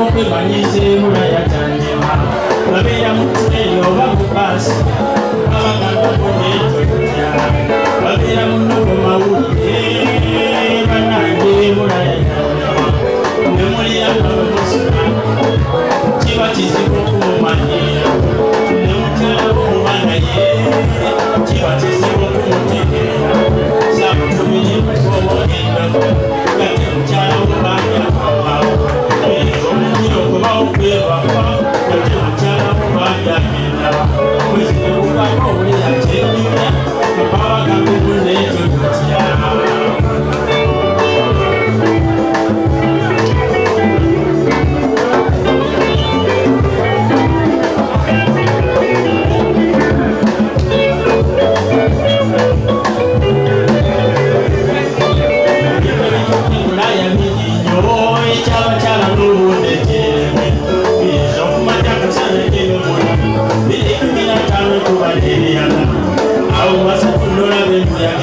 mukwe banyise mulaya chandima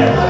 Yeah.